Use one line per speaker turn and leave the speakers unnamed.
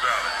Valley.